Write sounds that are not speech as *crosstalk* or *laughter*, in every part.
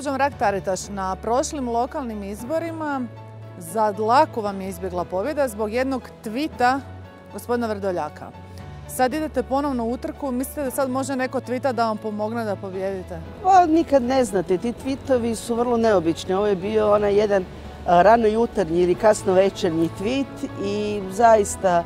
Gospođo Mrak-Taritaš, na prošlim lokalnim izborima za dlaku vam je izbjegla pobjeda zbog jednog tvita gospodina Vrdoljaka. Sad idete ponovno u utrku, mislite da sad može neko tvita da vam pomogne da pobjedite? Pa nikad ne znate, ti tweetovi su vrlo neobični. Ovo je bio onaj jedan rano jutarnji ili kasno večernji tweet i zaista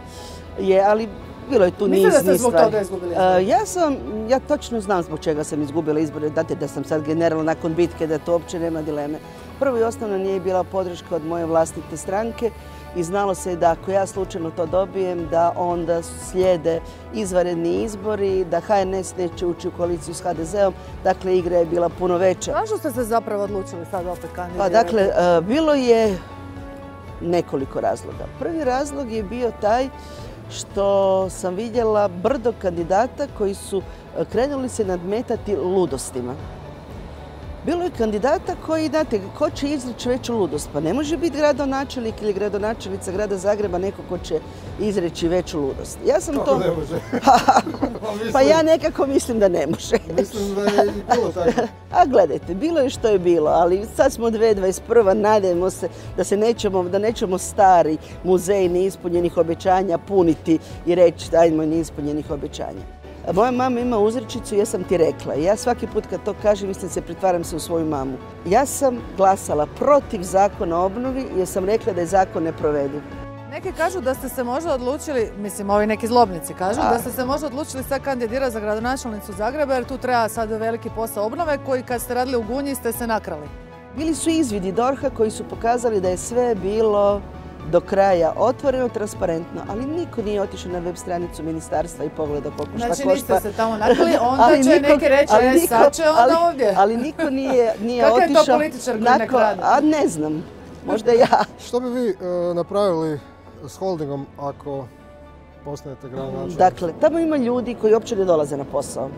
je, ali bilo je tu niz, Mislite da ste zbog toga izgubili izbore? Ja sam, ja točno znam zbog čega sam izgubila izbore. Date da sam sad generalno nakon bitke, da to uopće nema dileme. Prvo i osnovno nije bila podrška od moje vlastite stranke i znalo se da ako ja slučajno to dobijem, da onda slijede izvanredni izbori, da HNS neće ući u koaliciju s HDZ-om. Dakle, igra je bila puno veća. Zašto ste se zapravo odlučili sad opet Pa kandidirati? dakle, e, bilo je nekoliko razloga. Prvi razlog je bio taj što sam vidjela brdo kandidata koji su e, krenuli se nadmetati ludostima. Bilo je kandidata koji, znate, ko će izreći veću ludost? Pa ne može biti gradonačelnik ili gradonačelnica grada Zagreba neko ko će izreći veću ludost. Ja sam to... ne može? *laughs* Pa ja nekako mislim da ne može. Mislim da je bilo tako. *laughs* A gledajte, bilo je što je bilo, ali sad smo 2021. Nadajmo se da se nećemo, da nećemo stari muzej neispunjenih obećanja puniti i reći ajmo neispunjenih obećanja. Moja mama ima uzrečicu, ja sam ti rekla. Ja svaki put kad to kažem, mislim se pretvaram se u svoju mamu. Ja sam glasala protiv zakona o obnovi jer sam rekla da je zakon neprovediv. Neki kažu da ste se možda odlučili, mislim ovi neki zlobnici kažu, A. da ste se možda odlučili sad kandidirati za gradonačelnicu Zagreba jer tu treba sad veliki posao obnove koji kad ste radili u Gunji ste se nakrali. Bili su izvidi DORH-a koji su pokazali da je sve bilo do kraja otvoreno, transparentno, ali niko nije otišao na web stranicu ministarstva i pogledao koliko šta Znači košta. niste se tamo nakrali, *laughs* onda Ali će niko- neki reći, ali e niko- sad će onda ali- ovdje. Ali niko nije, *laughs* nije Kakav je to otišao... političar koji ne krade? A ne znam, možda ja. *laughs* Što bi vi e, napravili s holdingom ako postanete gradonačelnik? Dakle, tamo ima ljudi koji uopće ne dolaze na posao.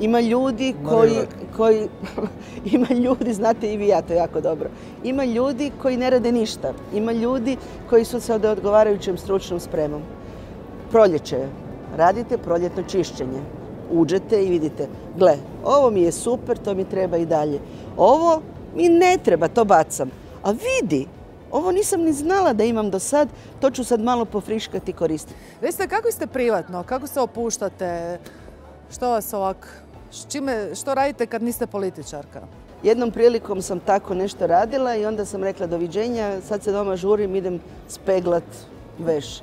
Ima ljudi koji, koji *laughs* ima ljudi, znate i vi ja to jako dobro, ima ljudi koji ne rade ništa. Ima ljudi koji su sa odgovarajućom stručnom spremom. Proljeće je. radite proljetno čišćenje. Uđete i vidite, gle, ovo mi je super, to mi treba i dalje. Ovo mi ne treba, to bacam. A vidi, ovo nisam ni znala da imam do sad, to ću sad malo pofriškati i koristiti. Recite, kako ste privatno, kako se opuštate, što vas ovak, s čime, što radite kad niste političarka? Jednom prilikom sam tako nešto radila i onda sam rekla doviđenja, sad se doma žurim, idem speglat veš.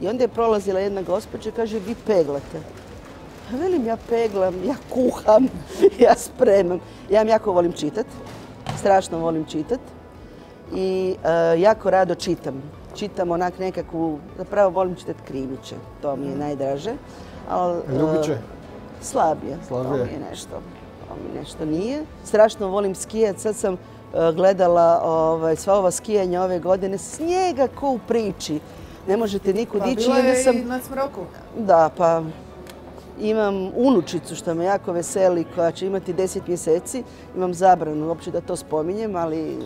I onda je prolazila jedna gospođa i kaže, vi peglate. A velim, ja peglam, ja kuham, *laughs* ja spremam. Ja vam jako volim čitat, strašno volim čitat i e, jako rado čitam. Čitam onak nekakvu, zapravo volim čitati krimiće, to mi je najdraže. Al, e, Ljubiće? Slabije, to Slabije. mi je nešto. To mi nešto nije. Strašno volim skijat, sad sam e, gledala ovaj, sva ova skijanja ove godine, snijega ko u priči. Ne možete nikud Pa ići. bilo i onda je sam, i na smroku. Da, pa imam unučicu što me jako veseli koja će imati 10 mjeseci. Imam zabranu uopće da to spominjem, ali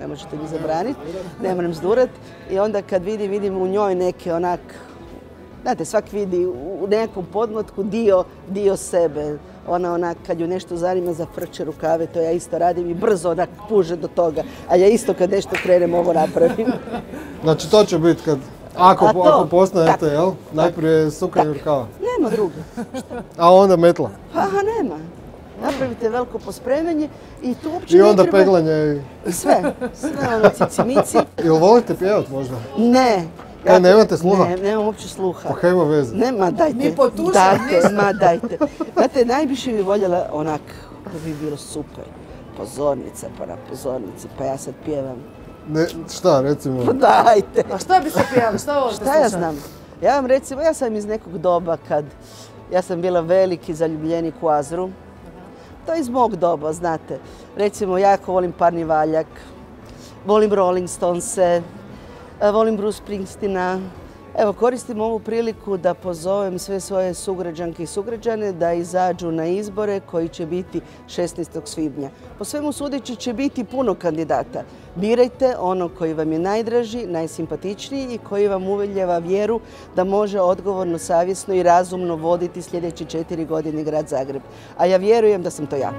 ne možete mi zabraniti. Ne moram zdurat. I onda kad vidim, vidim u njoj neke onak, znate, svak vidi u nekom podmotku dio, dio sebe. Ona onak, kad ju nešto zanima, zafrče rukave, to ja isto radim i brzo onak puže do toga. A ja isto kad nešto krenem ovo napravim. *laughs* Znači to će biti kad, ako, to- ako postanete, jel? Najprije sukanje rukava, Nema druge. a onda metla. Pa aha, nema. Napravite veliko pospremanje i tu uopće I ne onda treba... peglanje. I sve. Sve ono cicimici. Jel volite pjevat možda? Ne. E, nemate sluha? Ne, nemam uopće sluha. Pa kaj ima veze? Nema, dajte. Ni po tušu, Dajte, ma dajte. Znate, najviše bi voljela onak, to bi bilo super. Pozornica, pa na pozornici, pa ja sad pjevam. Ne, šta recimo? Pa dajte. A šta bi se prijavili, šta volite Šta ja znam? Ja vam recimo, ja sam iz nekog doba kad ja sam bila veliki zaljubljenik u Azru. To je iz mog doba, znate. Recimo, ja jako volim Parni Valjak, volim Rolling Stonese, volim Bruce Springsteena. Evo, koristim ovu priliku da pozovem sve svoje sugrađanke i sugrađane da izađu na izbore koji će biti 16. svibnja. Po svemu sudeći će biti puno kandidata. Birajte ono koji vam je najdraži, najsimpatičniji i koji vam uveljava vjeru da može odgovorno, savjesno i razumno voditi sljedeće četiri godine grad Zagreb. A ja vjerujem da sam to ja.